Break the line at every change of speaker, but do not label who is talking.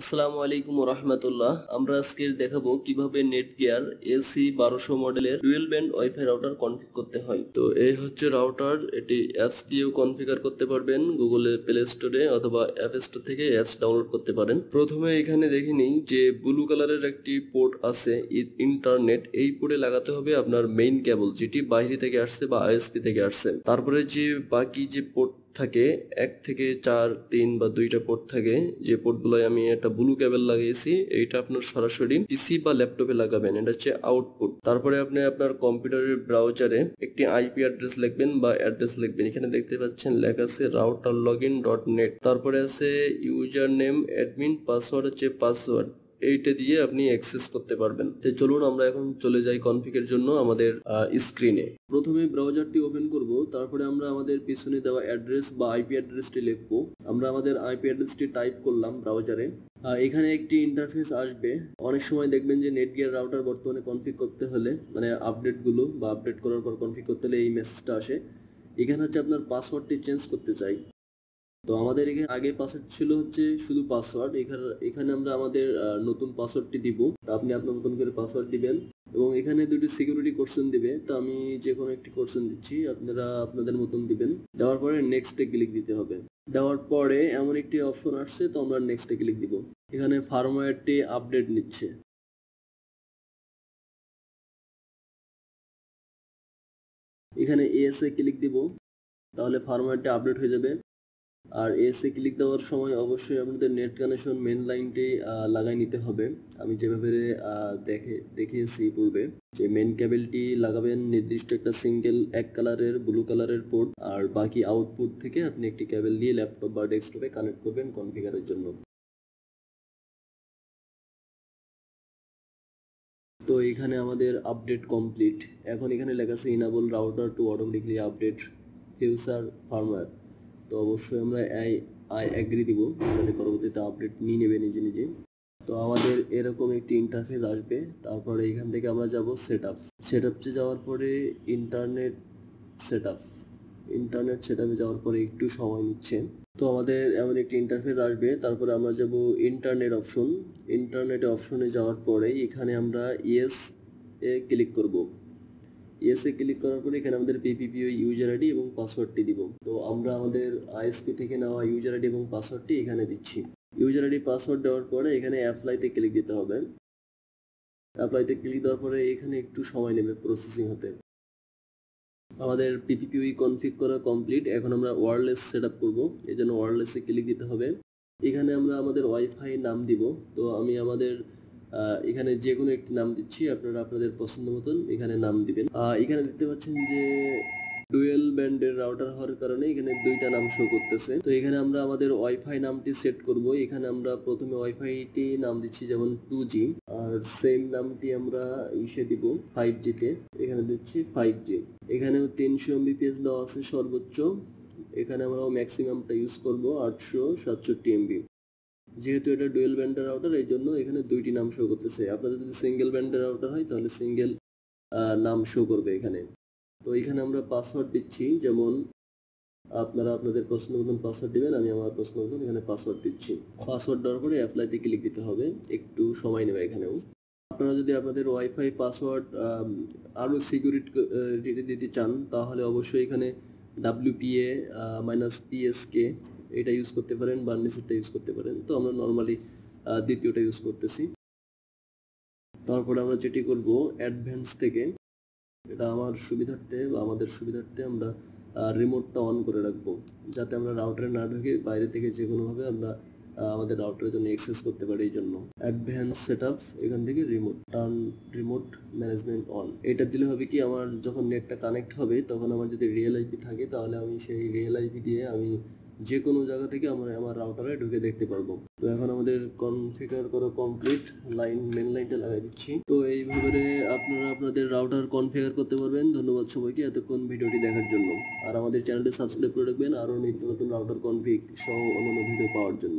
আসসালামু আলাইকুম রহমতুল্লাহ আমরা আজকে দেখাবো কীভাবে নেট গিয়ার এসি বারোশো মডেলের dual band WiFi router config করতে হয়। তো এই হচ্ছে রাউটার, এটি অ্যাপস দিয়েও কনফিগার করতে পারবেন, গুগলে প্লে স্টোরে অথবা অ্যাপ স্টোর থেকে অ্যাপস ডাউনলোড করতে পারেন। প্রথমে এখানে দেখে নিই যে ব্লু কালারের একটি পোর্ট আছে ইন্টারনেট। এই পোর্টে লাগাতে হবে আপনার মেইন কেবল যেটি বাইরে থেকে আসছে বা আইএসপি থেকে আসছে। তারপরে যে বাকি যে পোর্ট থাকে, এক থেকে চার, তিন বা দুইটা পোর্ট থাকে। যে পোর্টগুলোয় আমি একটা ব্লু কেবল লাগিয়েছি, এইটা আপনার সরাসরি পিসি বা ল্যাপটপে লাগাবেন। এটা হচ্ছে আউটপুট তারপরে আপনি আপনার কম্পিউটারের ব্রাউজারে একটি আইপি অ্যাড্রেস লিখবেন বা অ্যাড্রেস লিখবেন। এখানে দেখতে পাচ্ছেন, লেখা আছে router log in dot net তারপরে আছে ইউজার নেম অ্যাডমিন পাসওয়ার্ড হচ্ছে পাসওয়ার্ড এইটা দিয়ে আপনি অ্যাক্সেস করতে পারবেন। তো চলুন আমরা এখন চলে যাই কনফিগের জন্য আমাদের স্ক্রিনে প্রথমে ব্রাউজারটি ওপেন করব, তারপরে আমরা আমাদের পিছনে দেওয়া অ্যাড্রেস বা আইপি অ্যাড্রেসটি লিখব। আমরা আমাদের আইপি অ্যাড্রেসটি টাইপ করলাম ব্রাউজারে এখানে একটি ইন্টারফেস আসবে। অনেক সময় দেখবেন যে নেট গিয়ার রাউটার বর্তমানে কনফিগ করতে হলে মানে আপডেটগুলো বা আপডেট করার পর কনফিগ করতে হলে এই মেসেজটা আসে। এখানে হচ্ছে আপনার পাসওয়ার্ডটি চেঞ্জ করতে চাই। তো আমাদের এখানে আগে পাসওয়ার্ড ছিল হচ্ছে শুধু পাসওয়ার্ড এখানে এখানে আমরা আমাদের নতুন পাসওয়ার্ডটি দিব। তা আপনি আপনার মতন করে পাসওয়ার্ড দিবেন। এবং এখানে দুটি সিকিউরিটি কোশ্চেন দিবে। তো আমি যে কোনো একটি কোশ্চেন দিচ্ছি, আপনারা আপনাদের মতন দিবেন। দেওয়ার পরে নেক্সটে ক্লিক দিতে হবে। দেওয়ার পরে এমন একটি অপশন আসছে, তো আমরা নেক্সটে ক্লিক দিব। এখানে ফার্মওয়্যারটি আপডেট নিচ্ছে। এখানে এএসএ ক্লিক দিব। তাহলে ফার্মওয়্যারটি আপডেট হয়ে যাবে। আর এসে ক্লিক দেওয়ার সময় অবশ্যই আপনাদের নেট কানেকশন মেন লাইনটি লাগাই নিতে হবে। আমি যেভাবে দেখে, দেখিয়েছি পূর্বে, যে মেন কেবলটি লাগাবেন নির্দিষ্ট একটা সিঙ্গেল এক কালারের ব্লু কালারের পোর্ট আর বাকি আউটপুট থেকে আপনি একটি কেবল দিয়ে ল্যাপটপ বা ডেস্কটপে কানেক্ট করবেন কনফিগারের জন্য। তো এখানে আমাদের আপডেট কমপ্লিট এখন এখানে লেখা আছে enable router to automatically update future firmware তো অবশ্যই আমরা আই আই অ্যাগ্রি দিব। তাহলে পরবর্তীতে আপডেট নিয়ে নেবে নিজে নিজে। তো আমাদের এরকম একটি ইন্টারফেস আসবে। তারপরে এখান থেকে আমরা যাব সেট আপ সেট আপে যাওয়ার পরে internet set up internet set আপে যাওয়ার পরে একটু সময় নিচ্ছে। তো আমাদের এমন একটি ইন্টারফেস আসবে। তারপরে আমরা যাব ইন্টারনেট অপশন ইন্টারনেট অপশনে যাওয়ার পরে এখানে আমরা ইয়েস এ ক্লিক করব। ইয়েসে ক্লিক করার পরে এখানে আমাদের পিপিপি ইউজার আইডি এবং পাসওয়ার্ডটি দিব। তো আমরা আমাদের আইএসপি থেকে নেওয়া ইউজার আইডি এবং পাসওয়ার্ডটি এখানে দিচ্ছি। ইউজার আইডি পাসওয়ার্ড দেওয়ার পরে এখানে অ্যাপ্লাইতে ক্লিক দিতে হবে। অ্যাপ্লাইতে ক্লিক দেওয়ার পরে এখানে একটু সময় নেবে প্রসেসিং হতে। আমাদের পিপিপিউই কনফিগ করা কমপ্লিট এখন আমরা ওয়ারলেস সেট আপ করব। এই জন্য ওয়ারলেসে ক্লিক দিতে হবে। এখানে আমরা আমাদের ওয়াইফাই নাম দিব। তো আমি আমাদের এখানে যে কোনো একটি নাম দিচ্ছি, আপনারা আপনাদের পছন্দ মতন এখানে নাম দিবেন। এখানে দেখতে পাচ্ছেন যে ডুয়েল ব্যান্ডের রাউটার হওয়ার কারণে এখানে দুইটা নাম শো করতেছে। তো এখানে আমরা আমাদের ওয়াইফাই নামটি সেট করব। এখানে আমরা প্রথমে ওয়াইফাইটি নাম দিচ্ছি যেমন টু জি আর সেম নামটি আমরা ইসে দিব ফাইভ জিতে এখানে দিচ্ছি ফাইভ জি এখানেও তিনশো এমবিপিএস দেওয়া আছে সর্বোচ্চ। এখানে আমরা ম্যাক্সিমামটা ইউজ করব, আটশো সাতষট্টি এমবি যেহেতু এটা ডুয়েল ব্যান্ডের রাউটার এই জন্য এখানে দুইটি নাম শো করতেছে। আপনাদের যদি সিঙ্গেল ব্যান্ডের রাউটার হয়, তাহলে সিঙ্গেল নাম শো করবে এখানে। তো এখানে আমরা পাসওয়ার্ড দিচ্ছি, যেমন আপনারা আপনাদের পছন্দ মতন পাসওয়ার্ড দিবেন, আমি আমার পছন্দ মতন এখানে পাসওয়ার্ড দিচ্ছি। পাসওয়ার্ড দেওয়ার পরে অ্যাপ্লাইতে ক্লিক দিতে হবে, একটু সময় নেবে এখানেও। আপনারা যদি আপনাদের ওয়াইফাই পাসওয়ার্ড আরও সিকিউরিটি দিতে চান, তাহলে অবশ্যই এখানে ডাব্লিউপিএ মাইনাস পিএসকে এটা ইউজ করতে পারেন বা ইউজ করতে পারেন। তো আমরা নর্মালি দ্বিতীয়টা ইউজ করতেছি। তারপরে আমরা যেটি করব অ্যাডভান্স থেকে এটা আমার সুবিধার্থে বা আমাদের সুবিধার্থে আমরা রিমোটটা অন করে রাখব। যাতে আমরা রাউটারে না ঢুকে বাইরে থেকে যে কোনোভাবে আমরা আমাদের রাউটারের জন্য এক্সেস করতে পারি এই জন্য। অ্যাডভান্স সেট এখান থেকে remote turn remote management on এটা দিলে হবে কি, আমার যখন নেটটা কানেক্ট হবে, তখন আমার যদি রিয়েল আইপি থাকে, তাহলে আমি সেই রিয়েল আইপি দিয়ে আমি যে কোনো জায়গা থেকে আমরা আমার রাউটারে ঢুকে দেখতে পারব। তো এখন আমাদের কনফিগার করা কমপ্লিট লাইন মেন লাইনটা লাগাই দিচ্ছি। তো এইভাবে আপনারা আপনাদের রাউটার কনফিগার করতে পারবেন। ধন্যবাদ সবাইকে এতক্ষণ ভিডিওটি দেখার জন্য। আর আমাদের চ্যানেলটি সাবস্ক্রাইব করে রাখবেন। আরও নিত্য নতুন রাউটার কনফিগ সহ অন্যান্য ভিডিও পাওয়ার জন্য।